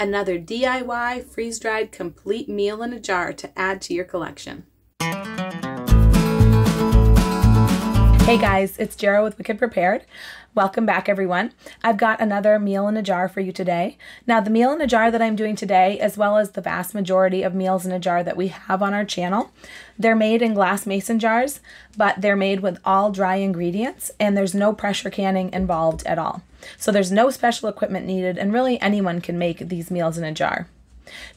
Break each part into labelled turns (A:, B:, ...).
A: another DIY freeze dried complete meal in a jar to add to your collection. Hey guys, it's Jara with Wicked Prepared. Welcome back, everyone. I've got another meal in a jar for you today. Now, the meal in a jar that I'm doing today, as well as the vast majority of meals in a jar that we have on our channel, they're made in glass mason jars, but they're made with all dry ingredients and there's no pressure canning involved at all. So there's no special equipment needed, and really anyone can make these meals in a jar.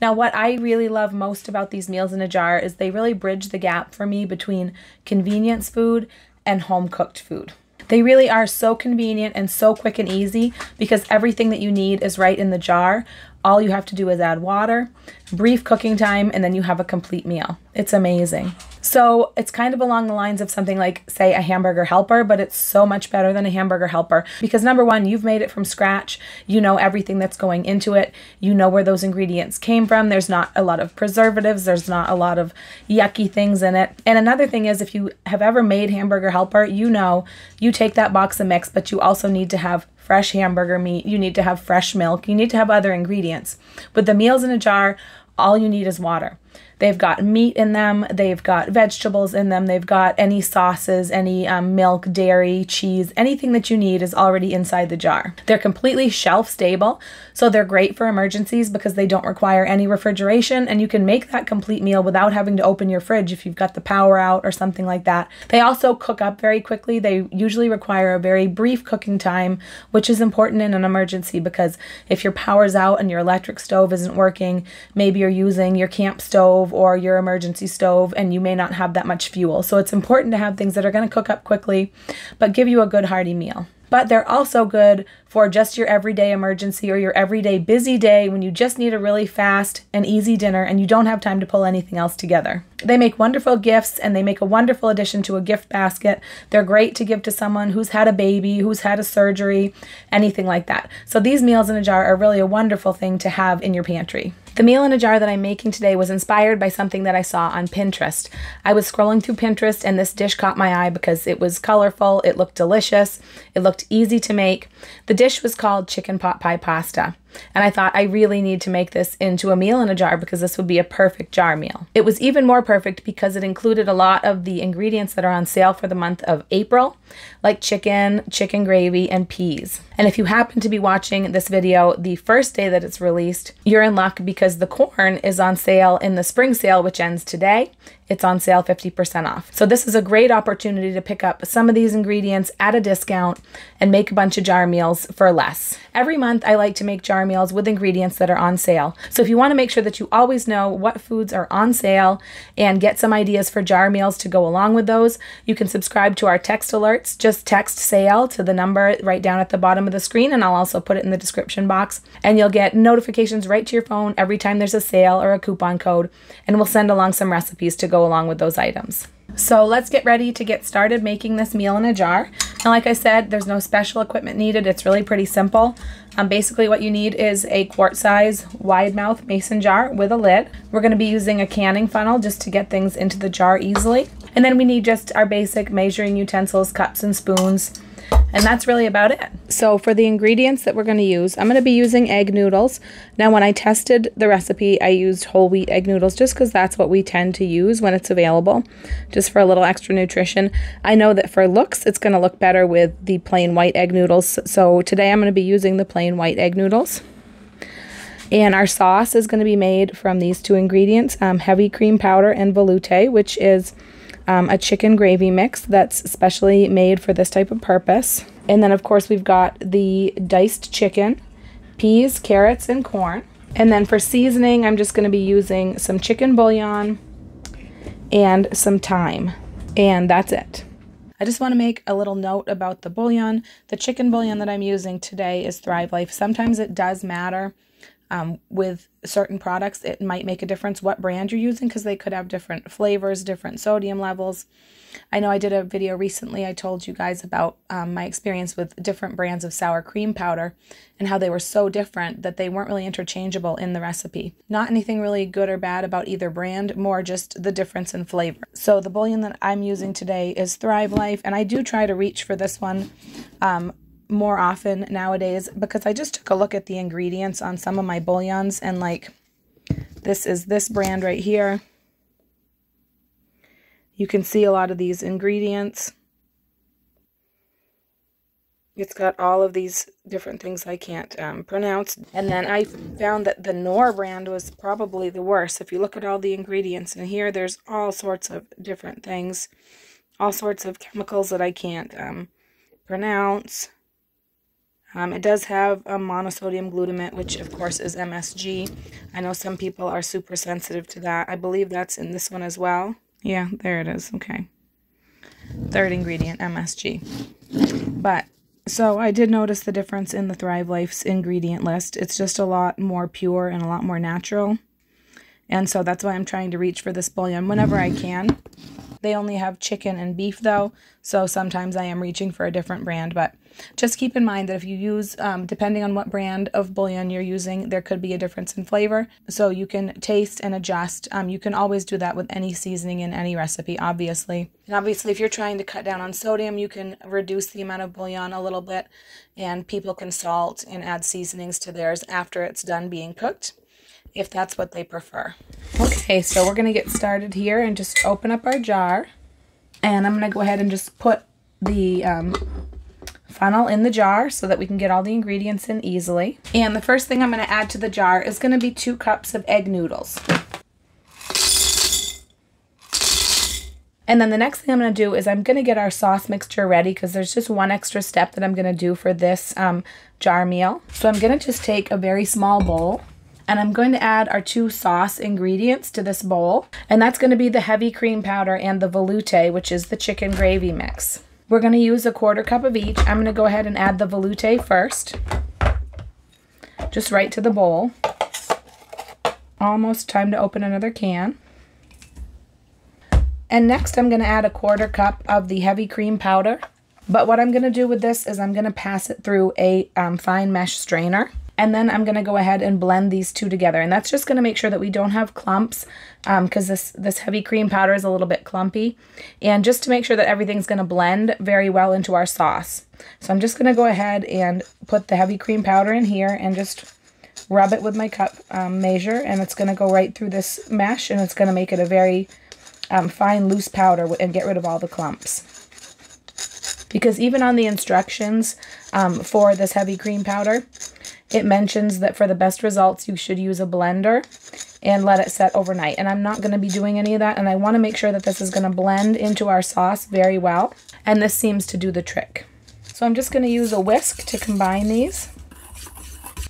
A: Now, what I really love most about these meals in a jar is they really bridge the gap for me between convenience food and home cooked food. They really are so convenient and so quick and easy because everything that you need is right in the jar. All you have to do is add water, brief cooking time, and then you have a complete meal. It's amazing. So it's kind of along the lines of something like, say, a hamburger helper, but it's so much better than a hamburger helper because number one, you've made it from scratch. You know everything that's going into it. You know where those ingredients came from. There's not a lot of preservatives. There's not a lot of yucky things in it. And another thing is, if you have ever made hamburger helper, you know you take that box of mix, but you also need to have fresh hamburger meat, you need to have fresh milk, you need to have other ingredients. With the meals in a jar, all you need is water. They've got meat in them, they've got vegetables in them, they've got any sauces, any um, milk, dairy, cheese, anything that you need is already inside the jar. They're completely shelf stable, so they're great for emergencies because they don't require any refrigeration and you can make that complete meal without having to open your fridge if you've got the power out or something like that. They also cook up very quickly. They usually require a very brief cooking time, which is important in an emergency because if your power's out and your electric stove isn't working, maybe you're using your camp stove or your emergency stove and you may not have that much fuel. So it's important to have things that are going to cook up quickly but give you a good hearty meal but they're also good for just your everyday emergency or your everyday busy day when you just need a really fast and easy dinner and you don't have time to pull anything else together. They make wonderful gifts and they make a wonderful addition to a gift basket. They're great to give to someone who's had a baby, who's had a surgery, anything like that. So these meals in a jar are really a wonderful thing to have in your pantry. The meal in a jar that I'm making today was inspired by something that I saw on Pinterest. I was scrolling through Pinterest and this dish caught my eye because it was colorful, it looked delicious, it looked easy to make. The dish was called chicken pot pie pasta. And I thought I really need to make this into a meal in a jar because this would be a perfect jar meal. It was even more perfect because it included a lot of the ingredients that are on sale for the month of April, like chicken, chicken gravy, and peas. And if you happen to be watching this video the first day that it's released, you're in luck because the corn is on sale in the spring sale, which ends today. It's on sale 50% off. So this is a great opportunity to pick up some of these ingredients at a discount and make a bunch of jar meals for less. Every month I like to make jar meals with ingredients that are on sale. So if you want to make sure that you always know what foods are on sale and get some ideas for jar meals to go along with those, you can subscribe to our text alerts. Just text sale to the number right down at the bottom of the screen and I'll also put it in the description box and you'll get notifications right to your phone every time there's a sale or a coupon code and we'll send along some recipes to go along with those items. So let's get ready to get started making this meal in a jar. And like I said, there's no special equipment needed. It's really pretty simple. Um, basically what you need is a quart size wide mouth mason jar with a lid. We're going to be using a canning funnel just to get things into the jar easily. And then we need just our basic measuring utensils, cups and spoons, and that's really about it. So for the ingredients that we're going to use, I'm going to be using egg noodles. Now when I tested the recipe, I used whole wheat egg noodles just because that's what we tend to use when it's available, just for a little extra nutrition. I know that for looks, it's going to look better with the plain white egg noodles. So today I'm going to be using the plain white egg noodles. And our sauce is going to be made from these two ingredients, um, heavy cream powder and velouté, which is um, a chicken gravy mix that's specially made for this type of purpose. And then, of course, we've got the diced chicken, peas, carrots, and corn. And then for seasoning, I'm just going to be using some chicken bouillon and some thyme. And that's it. I just want to make a little note about the bouillon. The chicken bouillon that I'm using today is Thrive Life. Sometimes it does matter um, with certain products, it might make a difference what brand you're using because they could have different flavors, different sodium levels. I know I did a video recently. I told you guys about um, my experience with different brands of sour cream powder and how they were so different that they weren't really interchangeable in the recipe. Not anything really good or bad about either brand, more just the difference in flavor. So the bouillon that I'm using today is Thrive Life, and I do try to reach for this one. Um, more often nowadays because I just took a look at the ingredients on some of my bouillons and like this is this brand right here. You can see a lot of these ingredients. It's got all of these different things I can't um, pronounce. And then I found that the Knorr brand was probably the worst. If you look at all the ingredients in here, there's all sorts of different things. All sorts of chemicals that I can't um, pronounce. Um, it does have a monosodium glutamate, which of course is MSG. I know some people are super sensitive to that. I believe that's in this one as well. Yeah, there it is. Okay. Third ingredient, MSG. But so I did notice the difference in the Thrive Life's ingredient list. It's just a lot more pure and a lot more natural. And so that's why I'm trying to reach for this bouillon whenever I can. They only have chicken and beef though, so sometimes I am reaching for a different brand, but just keep in mind that if you use, um, depending on what brand of bouillon you're using, there could be a difference in flavor. So you can taste and adjust. Um, you can always do that with any seasoning in any recipe, obviously. And obviously, if you're trying to cut down on sodium, you can reduce the amount of bouillon a little bit, and people can salt and add seasonings to theirs after it's done being cooked if that's what they prefer. Okay, so we're going to get started here and just open up our jar. And I'm going to go ahead and just put the um, funnel in the jar so that we can get all the ingredients in easily. And the first thing I'm going to add to the jar is going to be two cups of egg noodles. And then the next thing I'm going to do is I'm going to get our sauce mixture ready because there's just one extra step that I'm going to do for this um, jar meal. So I'm going to just take a very small bowl and I'm going to add our two sauce ingredients to this bowl. And that's going to be the heavy cream powder and the velouté, which is the chicken gravy mix. We're going to use a quarter cup of each. I'm going to go ahead and add the velouté first. Just right to the bowl. Almost time to open another can. And next I'm going to add a quarter cup of the heavy cream powder. But what I'm going to do with this is I'm going to pass it through a um, fine mesh strainer. And then I'm going to go ahead and blend these two together. And that's just going to make sure that we don't have clumps because um, this, this heavy cream powder is a little bit clumpy. And just to make sure that everything's going to blend very well into our sauce. So I'm just going to go ahead and put the heavy cream powder in here and just rub it with my cup um, measure. And it's going to go right through this mesh and it's going to make it a very um, fine loose powder and get rid of all the clumps. Because even on the instructions um, for this heavy cream powder, it mentions that for the best results, you should use a blender and let it set overnight. And I'm not going to be doing any of that. And I want to make sure that this is going to blend into our sauce very well. And this seems to do the trick. So I'm just going to use a whisk to combine these.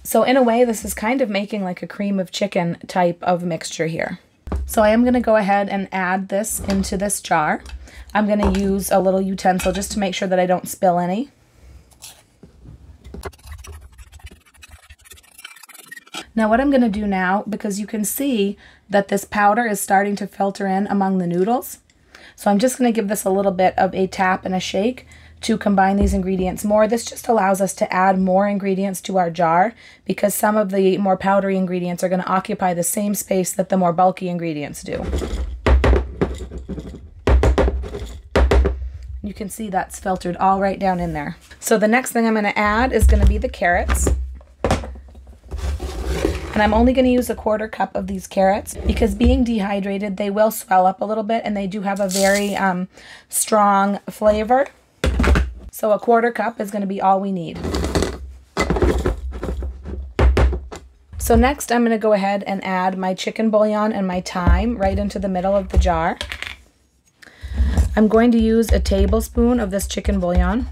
A: So in a way, this is kind of making like a cream of chicken type of mixture here. So I am going to go ahead and add this into this jar. I'm going to use a little utensil just to make sure that I don't spill any. Now what I'm going to do now, because you can see that this powder is starting to filter in among the noodles, so I'm just going to give this a little bit of a tap and a shake to combine these ingredients more. This just allows us to add more ingredients to our jar because some of the more powdery ingredients are going to occupy the same space that the more bulky ingredients do. You can see that's filtered all right down in there. So the next thing I'm going to add is going to be the carrots. And I'm only going to use a quarter cup of these carrots because being dehydrated, they will swell up a little bit and they do have a very um, strong flavor. So a quarter cup is going to be all we need. So next I'm going to go ahead and add my chicken bouillon and my thyme right into the middle of the jar. I'm going to use a tablespoon of this chicken bouillon.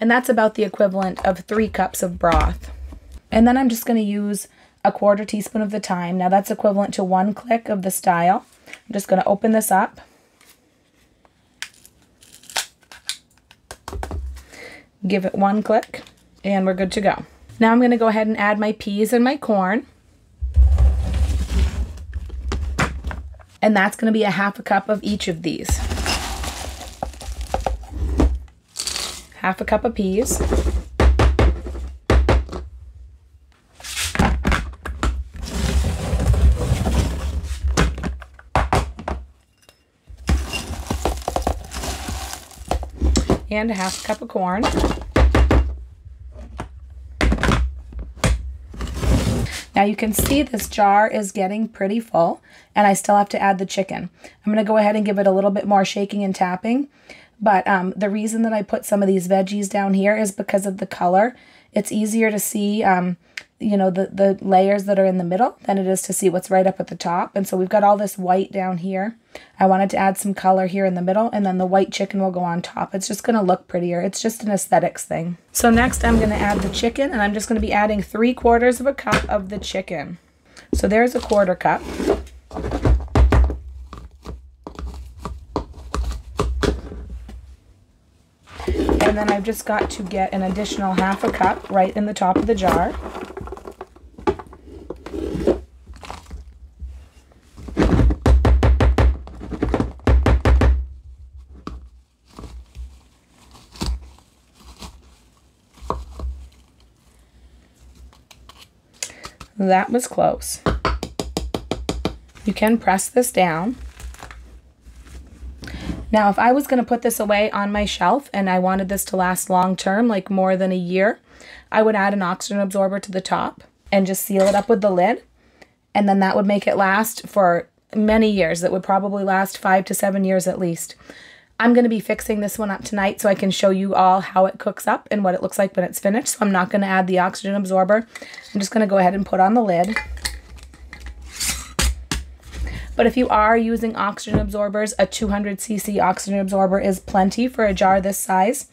A: And that's about the equivalent of three cups of broth. And then I'm just going to use a quarter teaspoon of the thyme. Now that's equivalent to one click of the style. I'm just going to open this up. Give it one click and we're good to go. Now I'm going to go ahead and add my peas and my corn. And that's going to be a half a cup of each of these. half a cup of peas. And a half cup of corn. Now you can see this jar is getting pretty full and I still have to add the chicken. I'm gonna go ahead and give it a little bit more shaking and tapping but um, the reason that I put some of these veggies down here is because of the color. It's easier to see um, you know, the, the layers that are in the middle than it is to see what's right up at the top. And so we've got all this white down here. I wanted to add some color here in the middle and then the white chicken will go on top. It's just going to look prettier. It's just an aesthetics thing. So next I'm going to add the chicken and I'm just going to be adding three quarters of a cup of the chicken. So there's a quarter cup. And then I've just got to get an additional half a cup right in the top of the jar. That was close. You can press this down. Now, if I was going to put this away on my shelf and I wanted this to last long term, like more than a year, I would add an oxygen absorber to the top and just seal it up with the lid. And then that would make it last for many years. It would probably last five to seven years at least. I'm going to be fixing this one up tonight so I can show you all how it cooks up and what it looks like when it's finished. So I'm not going to add the oxygen absorber. I'm just going to go ahead and put on the lid. But if you are using oxygen absorbers, a 200cc oxygen absorber is plenty for a jar this size.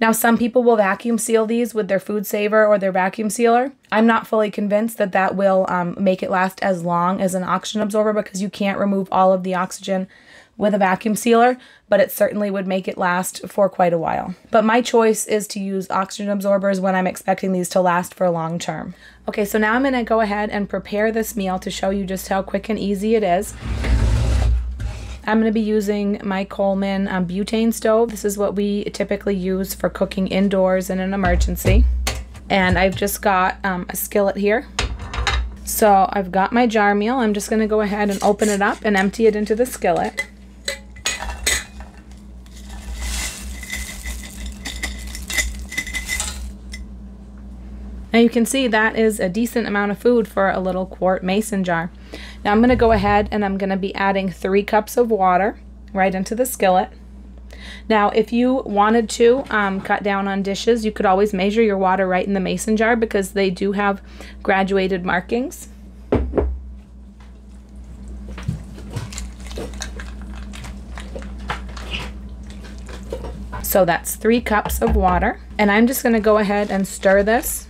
A: Now, some people will vacuum seal these with their food saver or their vacuum sealer. I'm not fully convinced that that will um, make it last as long as an oxygen absorber because you can't remove all of the oxygen with a vacuum sealer, but it certainly would make it last for quite a while. But my choice is to use oxygen absorbers when I'm expecting these to last for a long term. Okay, so now I'm gonna go ahead and prepare this meal to show you just how quick and easy it is. I'm going to be using my Coleman um, butane stove. This is what we typically use for cooking indoors in an emergency. And I've just got um, a skillet here. So I've got my jar meal. I'm just going to go ahead and open it up and empty it into the skillet. Now you can see that is a decent amount of food for a little quart mason jar. Now I'm going to go ahead and I'm going to be adding three cups of water right into the skillet. Now, if you wanted to um, cut down on dishes, you could always measure your water right in the mason jar because they do have graduated markings. So that's three cups of water. And I'm just going to go ahead and stir this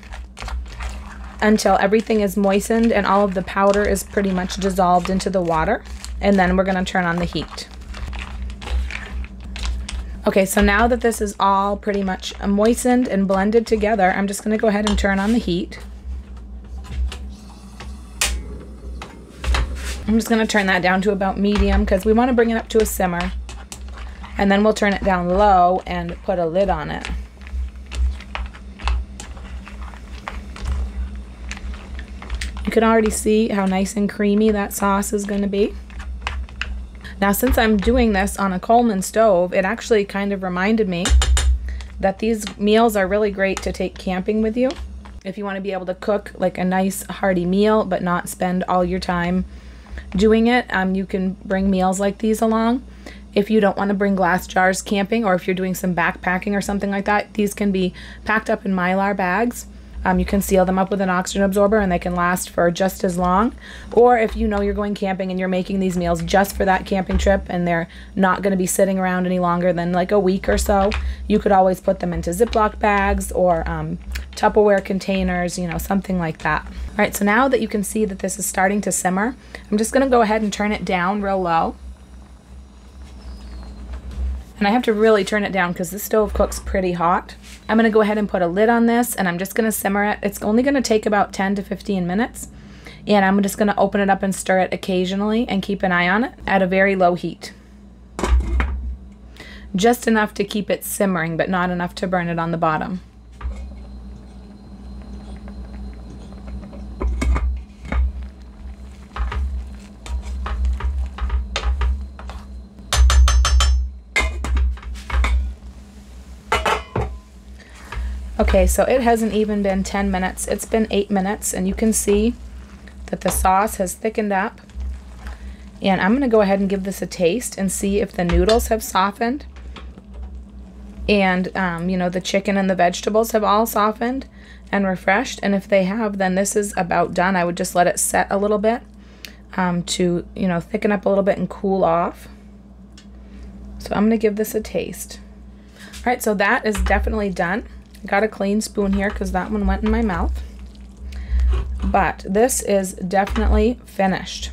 A: until everything is moistened and all of the powder is pretty much dissolved into the water. And then we're to turn on the heat. Okay, so now that this is all pretty much moistened and blended together, I'm just to go ahead and turn on the heat. I'm just to turn that down to about medium because we want to bring it up to a simmer. And then we'll turn it down low and put a lid on it. You can already see how nice and creamy that sauce is going to be. Now, since I'm doing this on a Coleman stove, it actually kind of reminded me that these meals are really great to take camping with you. If you want to be able to cook like a nice hearty meal, but not spend all your time doing it, um, you can bring meals like these along. If you don't want to bring glass jars camping, or if you're doing some backpacking or something like that, these can be packed up in mylar bags um, you can seal them up with an oxygen absorber and they can last for just as long. Or if you know you're going camping and you're making these meals just for that camping trip and they're not going to be sitting around any longer than like a week or so, you could always put them into Ziploc bags or um, Tupperware containers, you know, something like that. All right, so now that you can see that this is starting to simmer, I'm just going to go ahead and turn it down real low. And I have to really turn it down because the stove cooks pretty hot. I'm going to go ahead and put a lid on this and I'm just going to simmer it. It's only going to take about 10 to 15 minutes. And I'm just going to open it up and stir it occasionally and keep an eye on it at a very low heat. Just enough to keep it simmering, but not enough to burn it on the bottom. Okay, so it hasn't even been 10 minutes. It's been 8 minutes, and you can see that the sauce has thickened up. And I'm going to go ahead and give this a taste and see if the noodles have softened. And, um, you know, the chicken and the vegetables have all softened and refreshed. And if they have, then this is about done. I would just let it set a little bit um, to, you know, thicken up a little bit and cool off. So I'm going to give this a taste. All right, so that is definitely done. Got a clean spoon here because that one went in my mouth. But this is definitely finished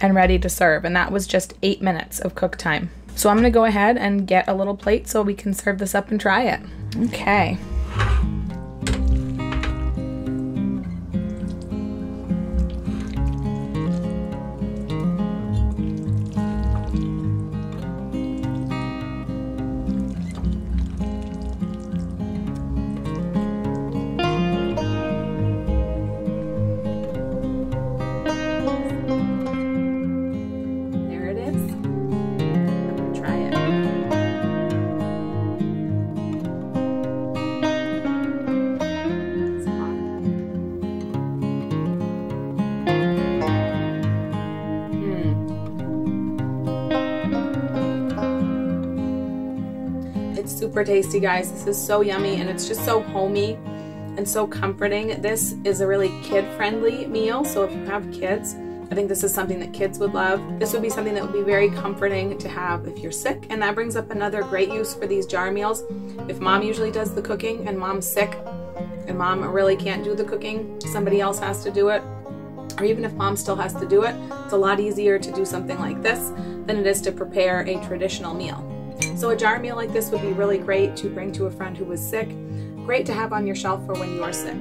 A: and ready to serve. And that was just eight minutes of cook time. So I'm going to go ahead and get a little plate so we can serve this up and try it. Okay. Super tasty, guys. This is so yummy and it's just so homey and so comforting. This is a really kid-friendly meal, so if you have kids, I think this is something that kids would love. This would be something that would be very comforting to have if you're sick, and that brings up another great use for these jar meals. If mom usually does the cooking and mom's sick and mom really can't do the cooking, somebody else has to do it, or even if mom still has to do it, it's a lot easier to do something like this than it is to prepare a traditional meal. So a jar meal like this would be really great to bring to a friend who was sick. Great to have on your shelf for when you are sick.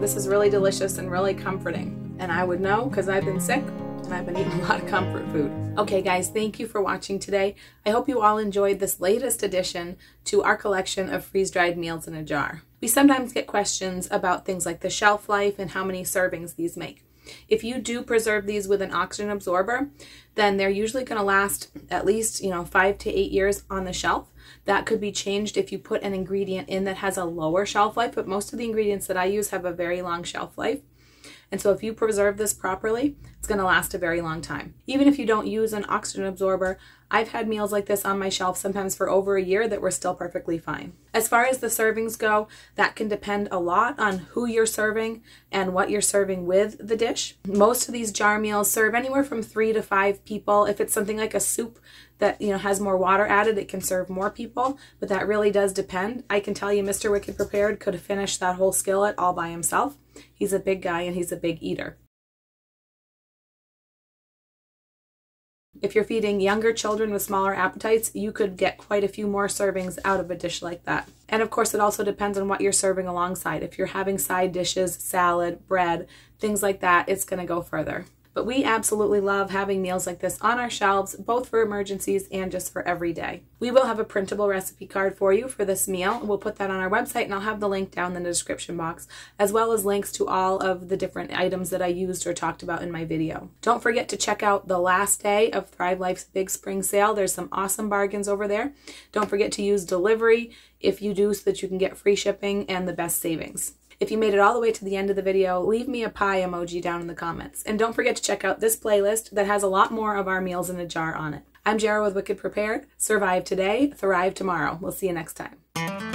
A: This is really delicious and really comforting. And I would know because I've been sick and I've been eating a lot of comfort food. Okay guys, thank you for watching today. I hope you all enjoyed this latest addition to our collection of freeze-dried meals in a jar. We sometimes get questions about things like the shelf life and how many servings these make. If you do preserve these with an oxygen absorber, then they're usually going to last at least, you know, five to eight years on the shelf. That could be changed if you put an ingredient in that has a lower shelf life, but most of the ingredients that I use have a very long shelf life. And so if you preserve this properly, it's going to last a very long time. Even if you don't use an oxygen absorber, I've had meals like this on my shelf sometimes for over a year that were still perfectly fine. As far as the servings go, that can depend a lot on who you're serving and what you're serving with the dish. Most of these jar meals serve anywhere from three to five people. If it's something like a soup that you know has more water added, it can serve more people, but that really does depend. I can tell you Mr. Wicked Prepared could have finished that whole skillet all by himself. He's a big guy and he's a big eater. If you're feeding younger children with smaller appetites, you could get quite a few more servings out of a dish like that. And of course, it also depends on what you're serving alongside. If you're having side dishes, salad, bread, things like that, it's going to go further. But we absolutely love having meals like this on our shelves, both for emergencies and just for every day. We will have a printable recipe card for you for this meal. We'll put that on our website and I'll have the link down in the description box, as well as links to all of the different items that I used or talked about in my video. Don't forget to check out the last day of Thrive Life's Big Spring Sale. There's some awesome bargains over there. Don't forget to use delivery if you do so that you can get free shipping and the best savings. If you made it all the way to the end of the video, leave me a pie emoji down in the comments. And don't forget to check out this playlist that has a lot more of our meals in a jar on it. I'm Jara with Wicked Prepared. Survive today, thrive tomorrow. We'll see you next time.